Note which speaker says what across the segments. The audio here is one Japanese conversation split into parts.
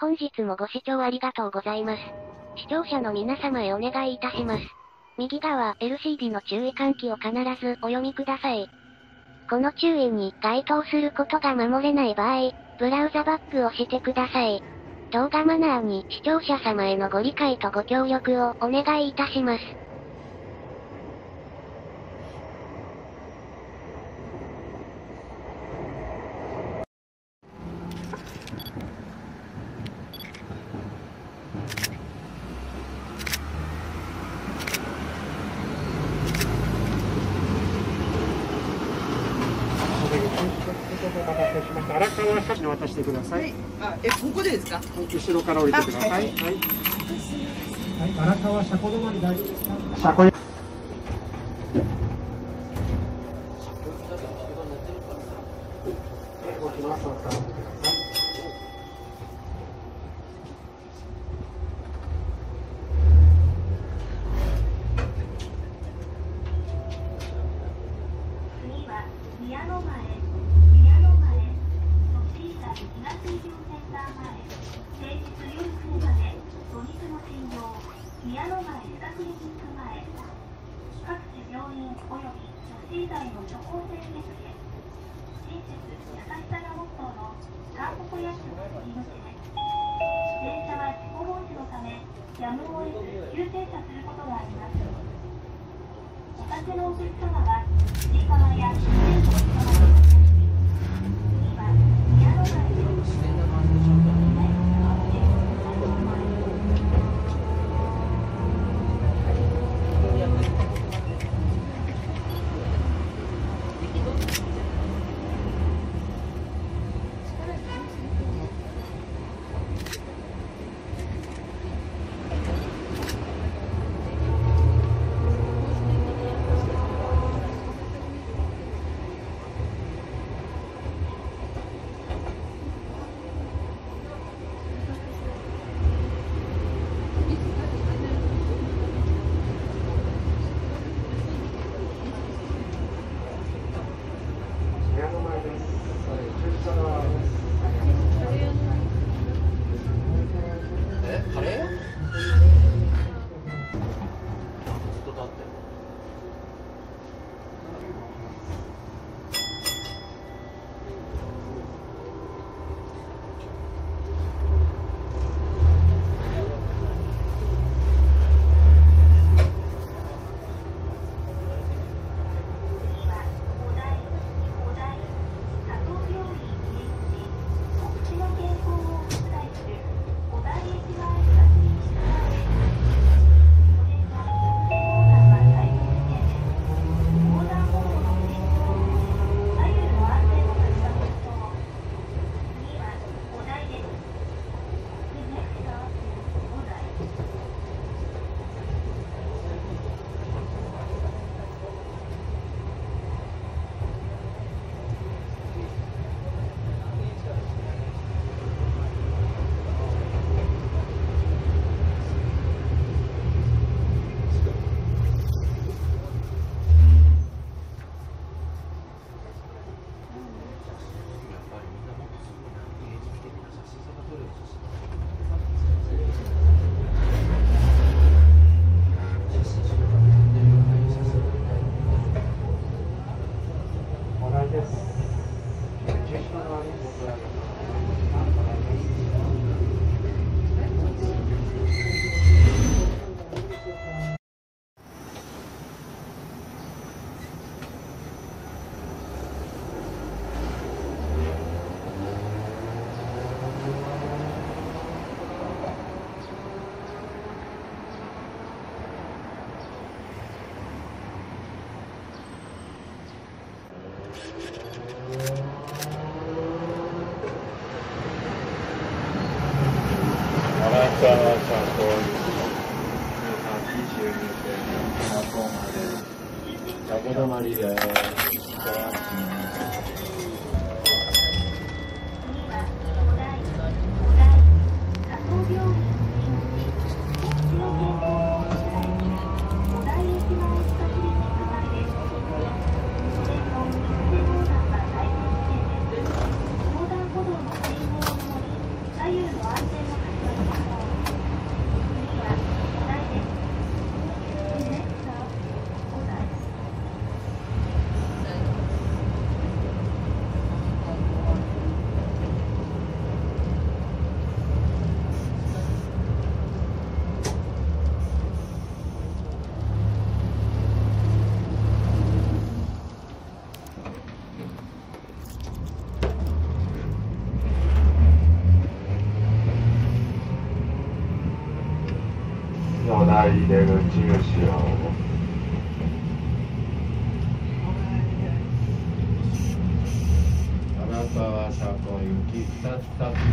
Speaker 1: 本日もご視聴ありがとうございます。視聴者の皆様へお願いいたします。右側 LCD の注意喚起を必ずお読みください。この注意に該当することが守れない場合、ブラウザバックをしてください。動画マナーに視聴者様へのご理解とご協力をお願いいたします。
Speaker 2: お待たせしました。荒川社に渡してください。はい、
Speaker 3: あ、え、ここでですか？
Speaker 2: 後ろから降りてください。はい。はい、荒川車庫止まり大丈夫ですか？車庫。動きます。
Speaker 4: 宮の前前各地病院及び女子医大の処方箋受付親切優しさがモットーの韓国薬局入り口で電車は事故防止のためやむを得ず急停車することがあります。お酒のお客様はつり革やカレーで
Speaker 2: 車入り口後ろ荒川車庫行き2つ先終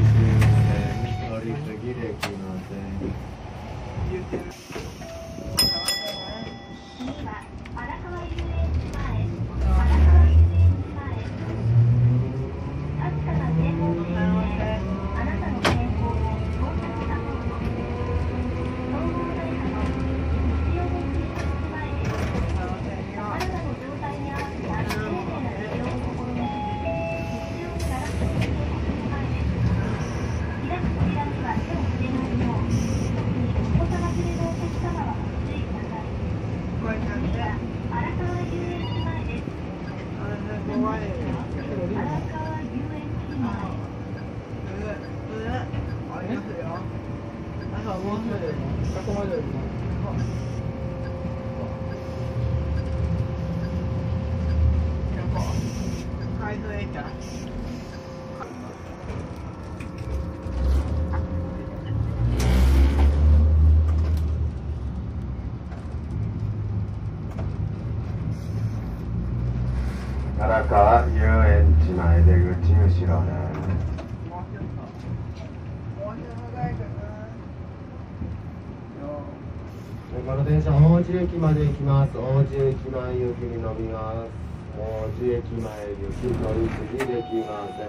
Speaker 2: 点乗り継ぎできません
Speaker 4: 次は荒川遊園地前荒川遊園地前確かな警報器であなたの健康を到着したそうです総合会社の日用電気施設前ですあなたの状態に合わせた丁寧な利用を心がけ必要ガラスの警報器前です開く扉には手を触れないよう特にお子様連れのお客様はご注意ください次は荒川遊園地前です荒川遊園地前
Speaker 2: 荒川遊園地前出口後ろですこの電車王子駅まで行きます。王子駅前行きに乗ります。王子駅前行き乗り継ぎできませ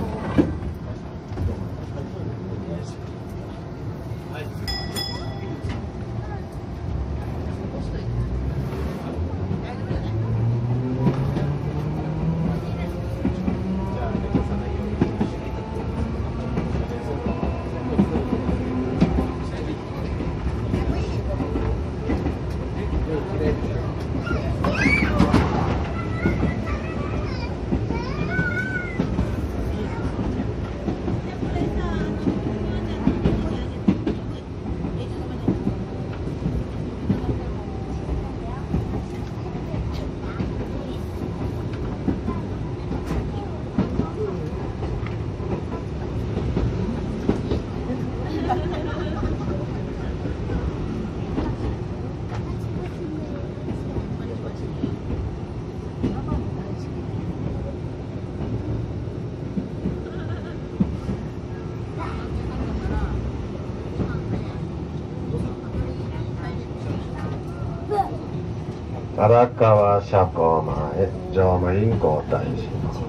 Speaker 2: ん。荒川車庫前乗務員交代します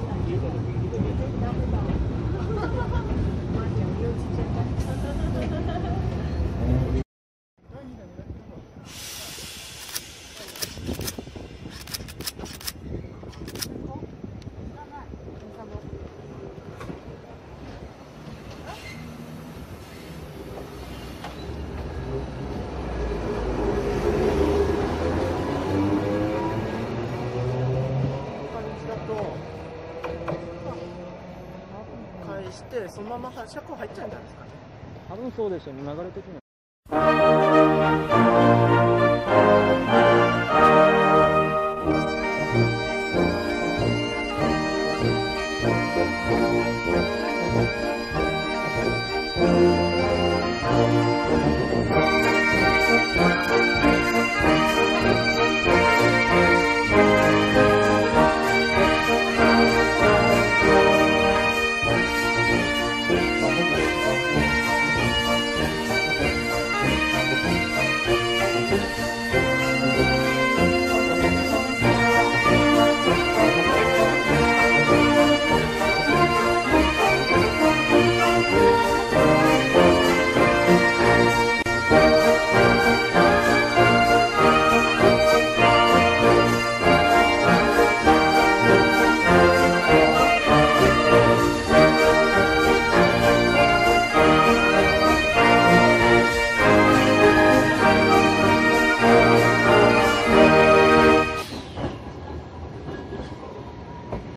Speaker 3: 返してそのまま車庫入っちゃうんじゃないですかね。
Speaker 5: 多分そうでしょうね。流れ的には「